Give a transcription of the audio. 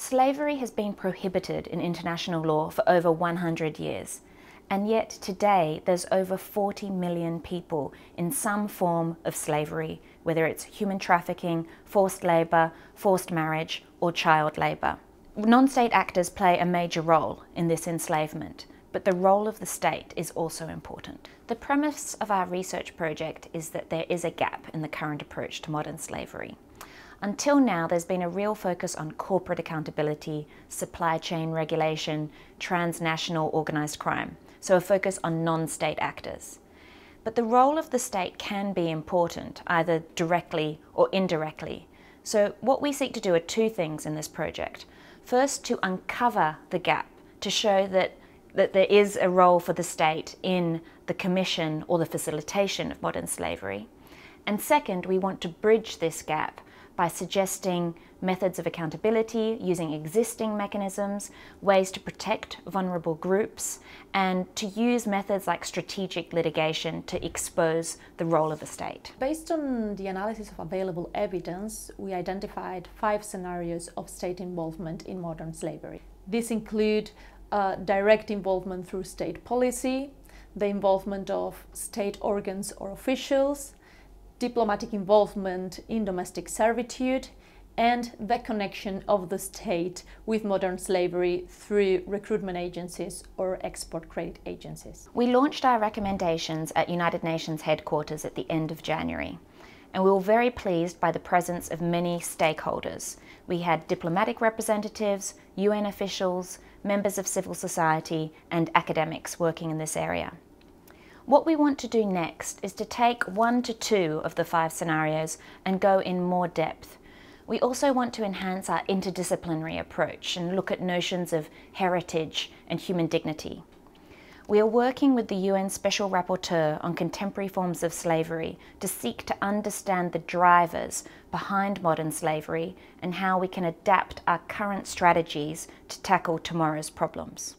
Slavery has been prohibited in international law for over 100 years, and yet today there's over 40 million people in some form of slavery, whether it's human trafficking, forced labour, forced marriage, or child labour. Non-state actors play a major role in this enslavement, but the role of the state is also important. The premise of our research project is that there is a gap in the current approach to modern slavery. Until now, there's been a real focus on corporate accountability, supply chain regulation, transnational organised crime, so a focus on non-state actors. But the role of the state can be important, either directly or indirectly. So what we seek to do are two things in this project. First, to uncover the gap, to show that, that there is a role for the state in the commission or the facilitation of modern slavery. And second, we want to bridge this gap by suggesting methods of accountability, using existing mechanisms, ways to protect vulnerable groups, and to use methods like strategic litigation to expose the role of the state. Based on the analysis of available evidence, we identified five scenarios of state involvement in modern slavery. These include uh, direct involvement through state policy, the involvement of state organs or officials, diplomatic involvement in domestic servitude, and the connection of the state with modern slavery through recruitment agencies or export credit agencies. We launched our recommendations at United Nations headquarters at the end of January, and we were very pleased by the presence of many stakeholders. We had diplomatic representatives, UN officials, members of civil society, and academics working in this area. What we want to do next is to take one to two of the five scenarios and go in more depth. We also want to enhance our interdisciplinary approach and look at notions of heritage and human dignity. We are working with the UN Special Rapporteur on contemporary forms of slavery to seek to understand the drivers behind modern slavery and how we can adapt our current strategies to tackle tomorrow's problems.